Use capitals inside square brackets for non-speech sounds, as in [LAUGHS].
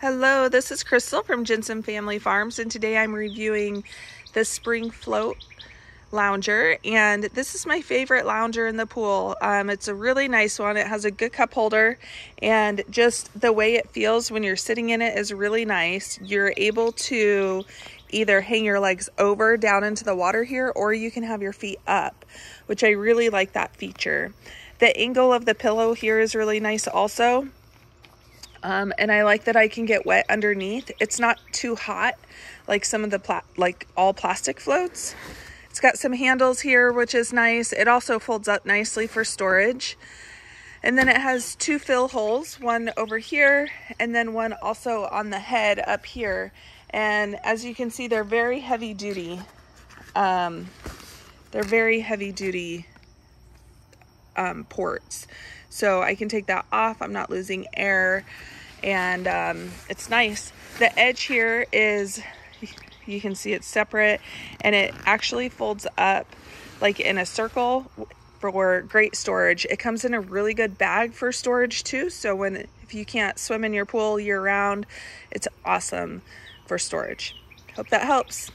Hello, this is Crystal from Jensen Family Farms and today I'm reviewing the Spring Float lounger and this is my favorite lounger in the pool. Um, it's a really nice one. It has a good cup holder and just the way it feels when you're sitting in it is really nice. You're able to either hang your legs over down into the water here or you can have your feet up, which I really like that feature. The angle of the pillow here is really nice also. Um, and I like that I can get wet underneath. It's not too hot like some of the like all plastic floats. It's got some handles here, which is nice. It also folds up nicely for storage. And then it has two fill holes, one over here and then one also on the head up here. And as you can see, they're very heavy duty. Um, they're very heavy duty um, ports. So I can take that off. I'm not losing air and um, it's nice. The edge here is, [LAUGHS] you can see it's separate and it actually folds up like in a circle for great storage. It comes in a really good bag for storage too. So when, if you can't swim in your pool year round, it's awesome for storage. Hope that helps.